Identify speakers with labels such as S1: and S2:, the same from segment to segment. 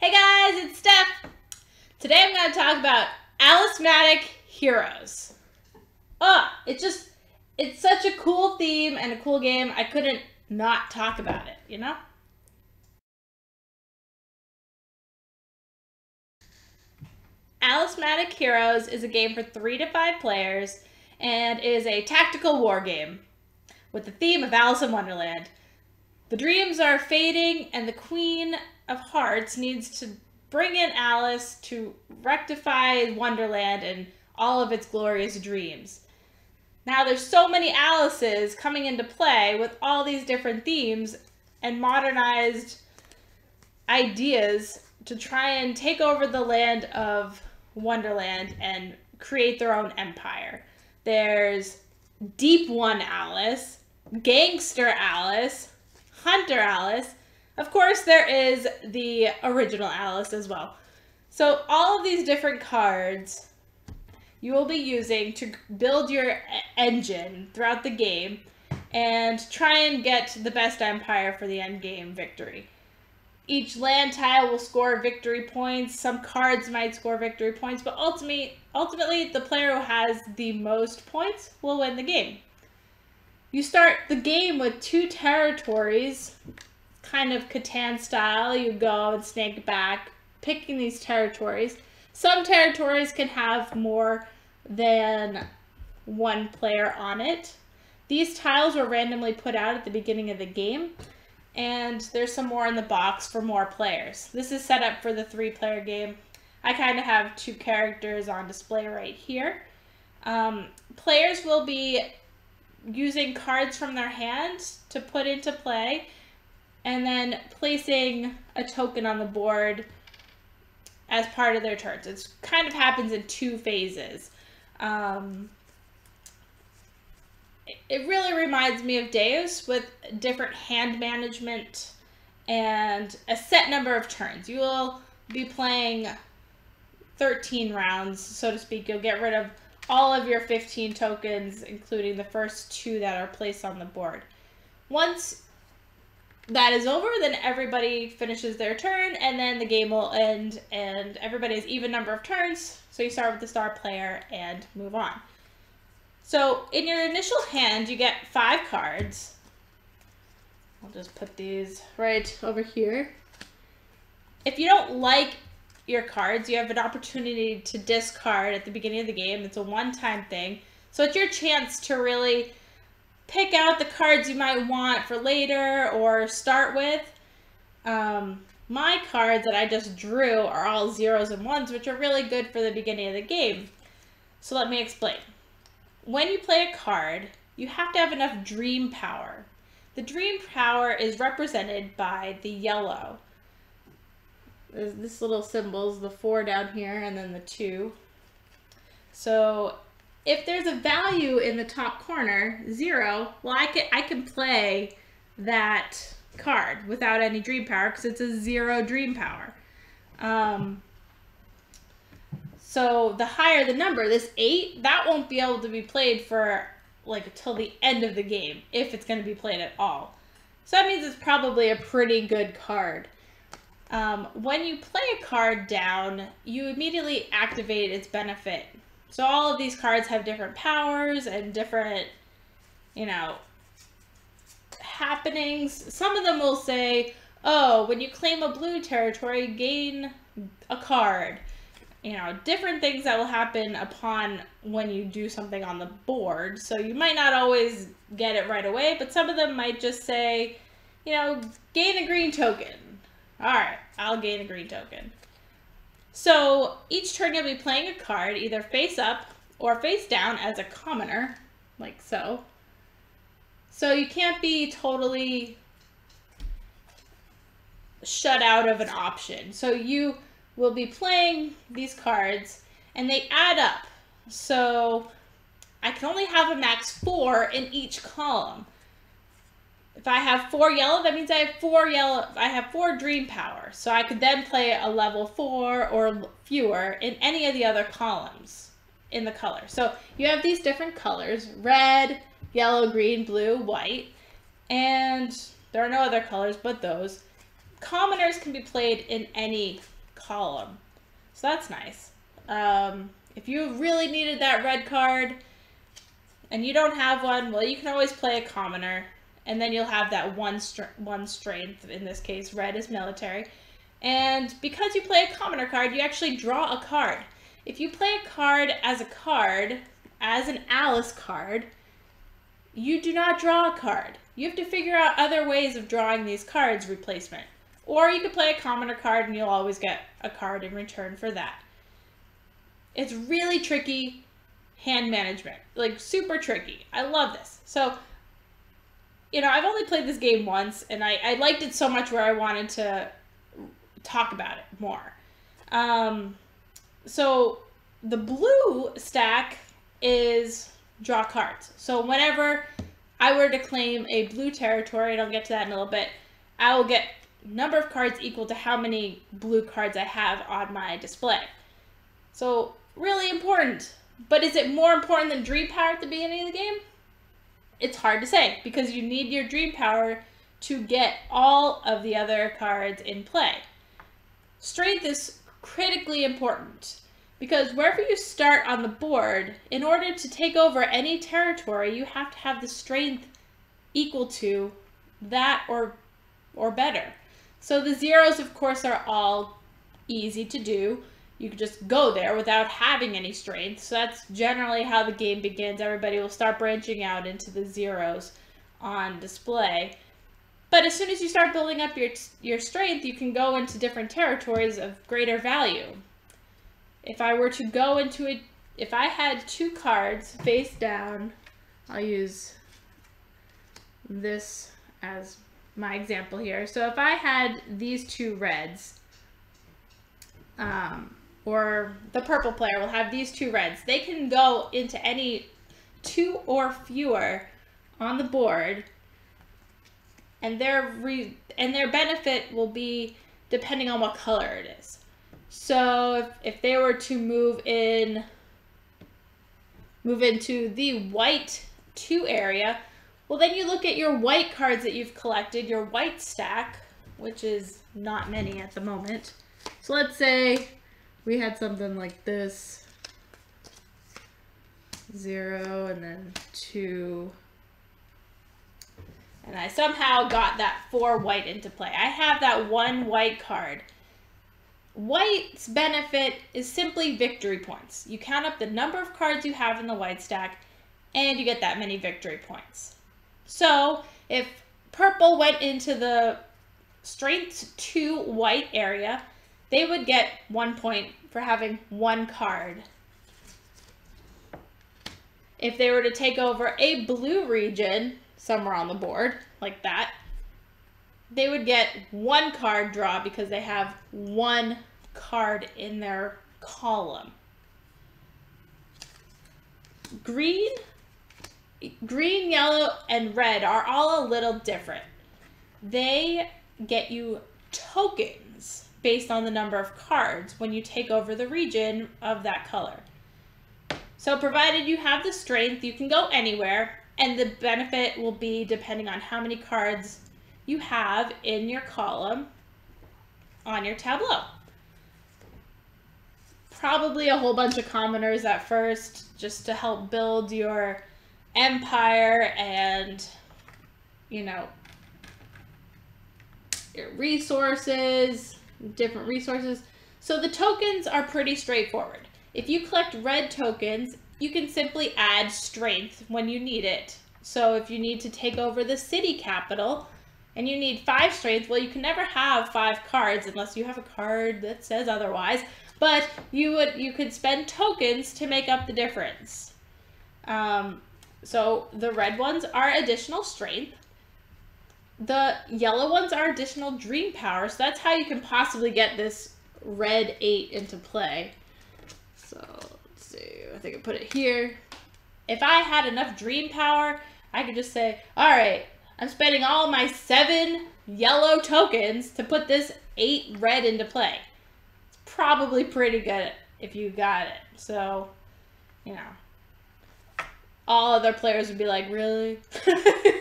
S1: Hey guys, it's Steph. Today I'm going to talk about Alicematic Heroes. Ah, oh, it's just, it's such a cool theme and a cool game. I couldn't not talk about it, you know? Alicematic Heroes is a game for three to five players and is a tactical war game with the theme of Alice in Wonderland. The dreams are fading, and the Queen of Hearts needs to bring in Alice to rectify Wonderland and all of its glorious dreams. Now, there's so many Alices coming into play with all these different themes and modernized ideas to try and take over the land of Wonderland and create their own empire. There's Deep One Alice, Gangster Alice, Hunter Alice. Of course, there is the original Alice as well. So all of these different cards you will be using to build your engine throughout the game and try and get the best empire for the end game victory. Each land tile will score victory points. Some cards might score victory points, but ultimately, ultimately the player who has the most points will win the game. You start the game with two territories, kind of Catan style. You go and snake back, picking these territories. Some territories can have more than one player on it. These tiles were randomly put out at the beginning of the game, and there's some more in the box for more players. This is set up for the three player game. I kind of have two characters on display right here. Um, players will be using cards from their hand to put into play and then placing a token on the board as part of their turns. It kind of happens in two phases. Um, it really reminds me of Deus with different hand management and a set number of turns. You will be playing 13 rounds, so to speak. You'll get rid of all of your 15 tokens, including the first two that are placed on the board. Once that is over, then everybody finishes their turn, and then the game will end, and everybody has even number of turns. So you start with the star player and move on. So in your initial hand, you get five cards. I'll just put these right over here. If you don't like your cards, you have an opportunity to discard at the beginning of the game. It's a one-time thing. So it's your chance to really pick out the cards you might want for later or start with. Um, my cards that I just drew are all zeros and ones, which are really good for the beginning of the game. So let me explain. When you play a card, you have to have enough dream power. The dream power is represented by the yellow. There's this little symbols, the four down here and then the two. So if there's a value in the top corner, zero, well, I can, I can play that card without any dream power because it's a zero dream power. Um, so the higher the number, this eight, that won't be able to be played for like until the end of the game, if it's going to be played at all. So that means it's probably a pretty good card. Um, when you play a card down, you immediately activate its benefit. So all of these cards have different powers and different, you know, happenings. Some of them will say, oh, when you claim a blue territory, gain a card. You know, different things that will happen upon when you do something on the board. So you might not always get it right away, but some of them might just say, you know, gain a green token. All right, I'll gain a green token. So each turn you'll be playing a card either face up or face down as a commoner, like so. So you can't be totally shut out of an option. So you will be playing these cards and they add up. So I can only have a max four in each column. If I have four yellow, that means I have four yellow, I have four dream power. So I could then play a level four or fewer in any of the other columns in the color. So you have these different colors, red, yellow, green, blue, white, and there are no other colors but those. commoners can be played in any column. So that's nice. Um, if you really needed that red card and you don't have one, well, you can always play a commoner. And then you'll have that one, str one strength. In this case, red is military. And because you play a commoner card, you actually draw a card. If you play a card as a card, as an Alice card, you do not draw a card. You have to figure out other ways of drawing these cards replacement. Or you could play a commoner card and you'll always get a card in return for that. It's really tricky hand management. Like super tricky. I love this. So, you know, I've only played this game once and I, I liked it so much where I wanted to talk about it more. Um, so the blue stack is draw cards. So whenever I were to claim a blue territory, and I'll get to that in a little bit, I will get number of cards equal to how many blue cards I have on my display. So really important. But is it more important than dream power at the beginning of the game? It's hard to say because you need your dream power to get all of the other cards in play. Strength is critically important because wherever you start on the board, in order to take over any territory, you have to have the strength equal to that or or better. So the zeros, of course, are all easy to do. You can just go there without having any strength. So that's generally how the game begins. Everybody will start branching out into the zeros on display. But as soon as you start building up your, your strength, you can go into different territories of greater value. If I were to go into a, if I had two cards face down, I'll use this as my example here. So if I had these two reds, um, or the purple player will have these two reds, they can go into any two or fewer on the board and their re and their benefit will be depending on what color it is. So if, if they were to move in move into the white 2 area, well then you look at your white cards that you've collected, your white stack, which is not many at the moment. So let's say we had something like this. Zero and then two and I somehow got that four white into play. I have that one white card. White's benefit is simply victory points. You count up the number of cards you have in the white stack, and you get that many victory points. So, if purple went into the strength 2 white area, they would get one point for having one card. If they were to take over a blue region, somewhere on the board, like that, they would get one card draw because they have one card in their column. Green, green, yellow, and red are all a little different. They get you tokens based on the number of cards when you take over the region of that color. So provided you have the strength, you can go anywhere and the benefit will be depending on how many cards you have in your column on your tableau. Probably a whole bunch of commoners at first just to help build your empire and, you know, your resources, different resources. So the tokens are pretty straightforward. If you collect red tokens, you can simply add strength when you need it. So if you need to take over the city capital and you need five strength, well, you can never have five cards unless you have a card that says otherwise. But you would you could spend tokens to make up the difference. Um, so the red ones are additional strength. The yellow ones are additional dream power. So that's how you can possibly get this red eight into play. So let's see, I think I put it here. If I had enough dream power, I could just say, all right, I'm spending all my seven yellow tokens to put this eight red into play. It's probably pretty good if you got it. So, you know, all other players would be like, really?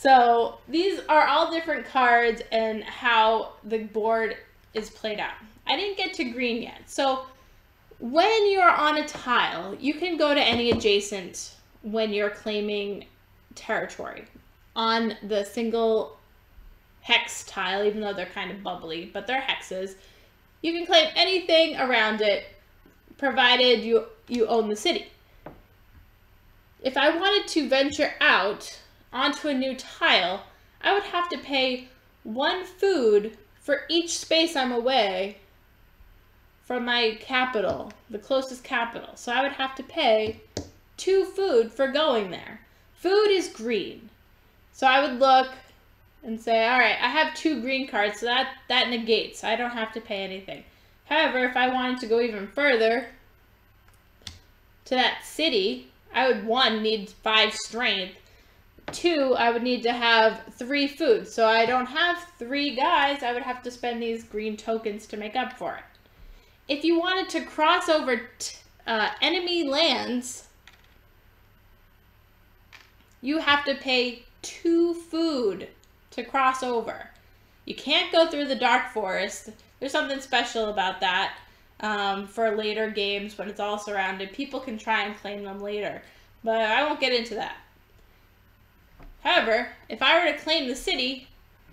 S1: So these are all different cards and how the board is played out. I didn't get to green yet. So when you're on a tile, you can go to any adjacent when you're claiming territory on the single hex tile, even though they're kind of bubbly, but they're hexes. You can claim anything around it, provided you, you own the city. If I wanted to venture out onto a new tile, I would have to pay one food for each space I'm away from my capital, the closest capital. So I would have to pay two food for going there. Food is green. So I would look and say, all right, I have two green cards, so that, that negates. I don't have to pay anything. However, if I wanted to go even further to that city, I would, one, need five strength. Two, I would need to have three food. So I don't have three guys, I would have to spend these green tokens to make up for it. If you wanted to cross over uh, enemy lands, you have to pay two food to cross over. You can't go through the Dark Forest. There's something special about that um, for later games when it's all surrounded. People can try and claim them later, but I won't get into that. However, if I were to claim the city,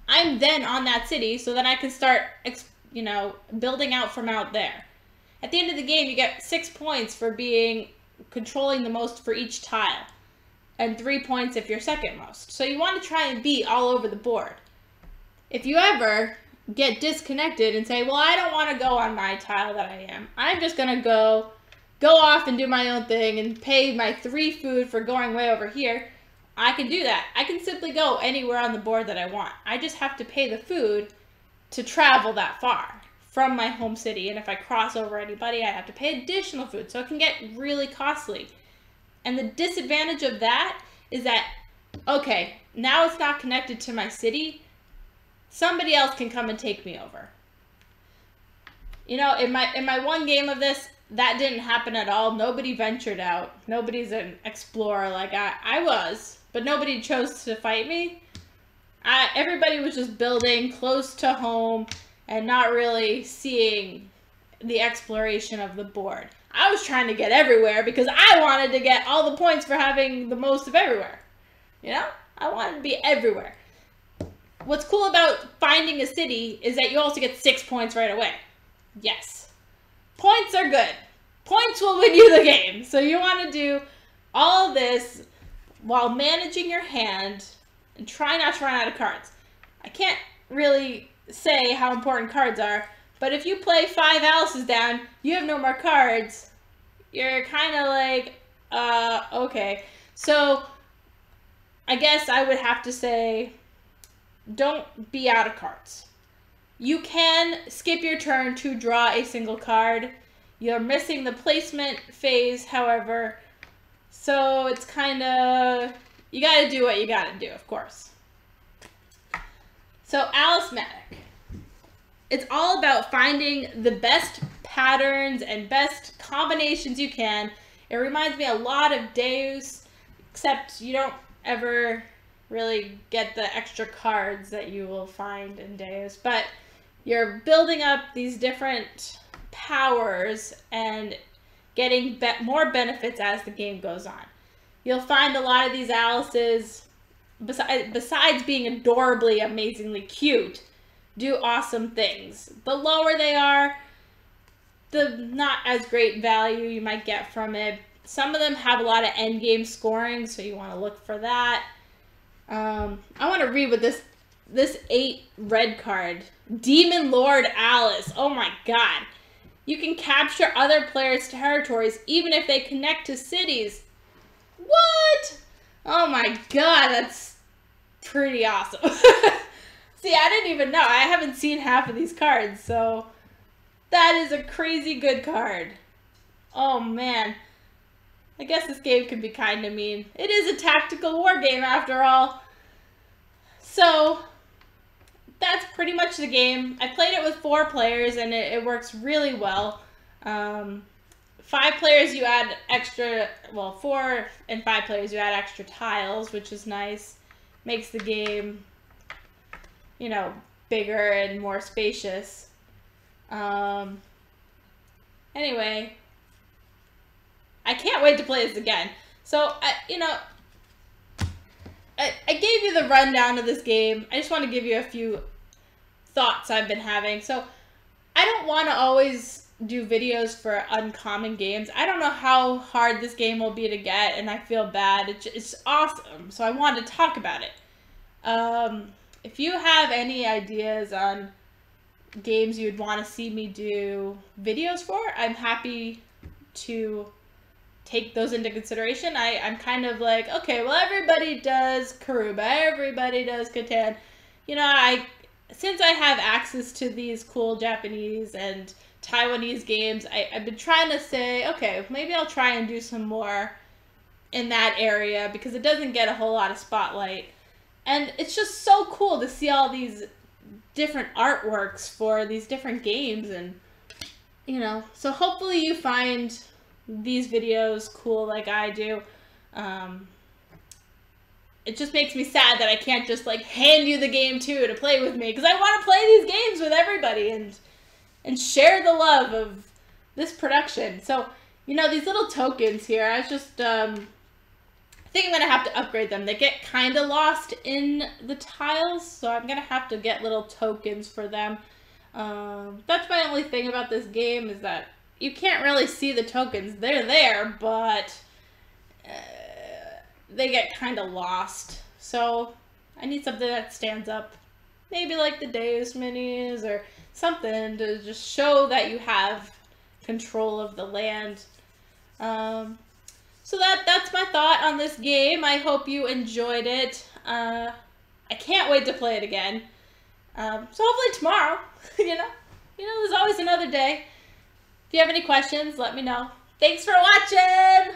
S1: I'm then on that city, so then I can start, you know, building out from out there. At the end of the game, you get six points for being controlling the most for each tile and three points if you're second most. So you want to try and be all over the board. If you ever get disconnected and say, well, I don't want to go on my tile that I am. I'm just going to go go off and do my own thing and pay my three food for going way over here. I can do that. I can simply go anywhere on the board that I want. I just have to pay the food to travel that far from my home city. And if I cross over anybody, I have to pay additional food. So it can get really costly. And the disadvantage of that is that, okay, now it's not connected to my city. Somebody else can come and take me over. You know, in my in my one game of this, that didn't happen at all. Nobody ventured out. Nobody's an explorer like I, I was, but nobody chose to fight me. I, everybody was just building close to home and not really seeing the exploration of the board. I was trying to get everywhere because I wanted to get all the points for having the most of everywhere. You know? I wanted to be everywhere. What's cool about finding a city is that you also get six points right away. Yes. Points are good. Points will win you the game. So you want to do all this while managing your hand and try not to run out of cards. I can't really say how important cards are, but if you play five houses down, you have no more cards. You're kind of like, uh, okay. So, I guess I would have to say, don't be out of cards. You can skip your turn to draw a single card. You're missing the placement phase, however. So it's kind of, you got to do what you got to do, of course. So Alicematic it's all about finding the best patterns and best combinations you can. It reminds me a lot of Deus, except you don't ever really get the extra cards that you will find in Deus. But you're building up these different powers and getting be more benefits as the game goes on. You'll find a lot of these Alices, besides, besides being adorably, amazingly cute, do awesome things. The lower they are, the not as great value you might get from it. Some of them have a lot of end game scoring, so you want to look for that. Um, I want to read what this this eight red card, Demon Lord Alice. Oh my god. You can capture other players' territories even if they connect to cities. What? Oh my god, that's pretty awesome. See, I didn't even know. I haven't seen half of these cards, so that is a crazy good card. Oh man. I guess this game can be kind of mean. It is a tactical war game after all. So, that's pretty much the game. I played it with four players and it, it works really well. Um, five players you add extra, well, four and five players you add extra tiles, which is nice makes the game, you know, bigger and more spacious. Um, anyway, I can't wait to play this again. So, I, you know, I, I gave you the rundown of this game. I just want to give you a few thoughts I've been having. So, I don't want to always do videos for uncommon games. I don't know how hard this game will be to get, and I feel bad. It's, it's awesome, so I wanted to talk about it. Um, if you have any ideas on games you'd want to see me do videos for, I'm happy to take those into consideration. I, I'm kind of like, okay, well, everybody does Karuba, everybody does Catan. You know, I since I have access to these cool Japanese and Taiwanese games, I, I've been trying to say, okay, maybe I'll try and do some more in that area because it doesn't get a whole lot of spotlight. And it's just so cool to see all these different artworks for these different games and you know, so hopefully you find these videos cool like I do. Um, it just makes me sad that I can't just like hand you the game too to play with me because I want to play these games with everybody and and share the love of this production. So, you know, these little tokens here, I was just um I think I'm going to have to upgrade them. They get kind of lost in the tiles, so I'm going to have to get little tokens for them. Um, that's my only thing about this game is that you can't really see the tokens. They're there, but uh, they get kind of lost. So I need something that stands up. Maybe like the Deus Minis or something to just show that you have control of the land. Um, so that that's my thought on this game. I hope you enjoyed it. Uh, I can't wait to play it again. Um, so hopefully tomorrow, you know, you know, there's always another day. If you have any questions, let me know. Thanks for watching!